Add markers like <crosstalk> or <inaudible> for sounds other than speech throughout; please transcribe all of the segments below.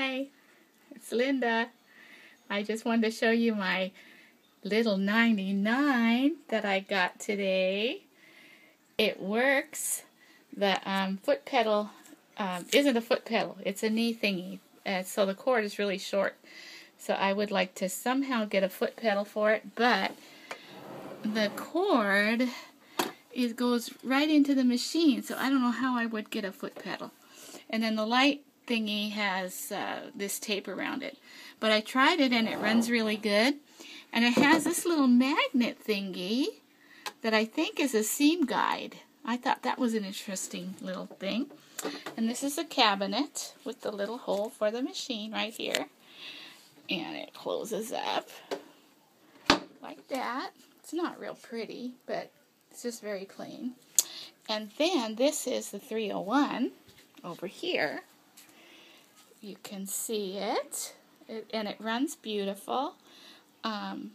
Hi, it's Linda. I just wanted to show you my little 99 that I got today. It works. The um, foot pedal um, isn't a foot pedal, it's a knee thingy. Uh, so the cord is really short. So I would like to somehow get a foot pedal for it, but the cord it goes right into the machine, so I don't know how I would get a foot pedal. And then the light thingy has uh, this tape around it. But I tried it and it runs really good. And it has this little magnet thingy that I think is a seam guide. I thought that was an interesting little thing. And this is a cabinet with the little hole for the machine right here. And it closes up like that. It's not real pretty, but it's just very clean. And then this is the 301 over here you can see it, it and it runs beautiful. Um,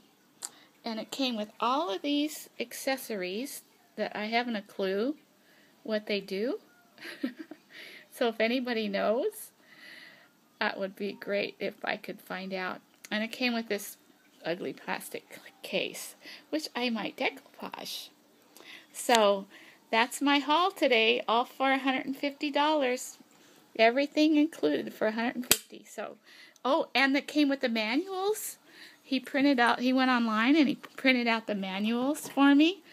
and it came with all of these accessories that I haven't a clue what they do. <laughs> so if anybody knows, that would be great if I could find out. And it came with this ugly plastic case, which I might decoupage. So that's my haul today, all for $150. Everything included for 150. So, oh, and that came with the manuals. He printed out. He went online and he printed out the manuals for me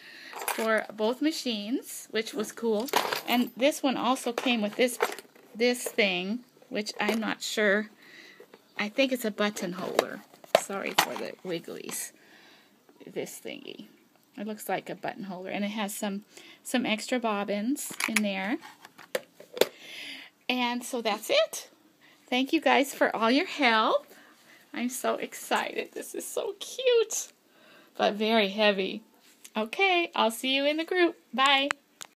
for both machines, which was cool. And this one also came with this this thing, which I'm not sure. I think it's a button holder. Sorry for the wigglies. This thingy. It looks like a button holder, and it has some some extra bobbins in there. And so that's it. Thank you guys for all your help. I'm so excited. This is so cute, but very heavy. Okay, I'll see you in the group. Bye.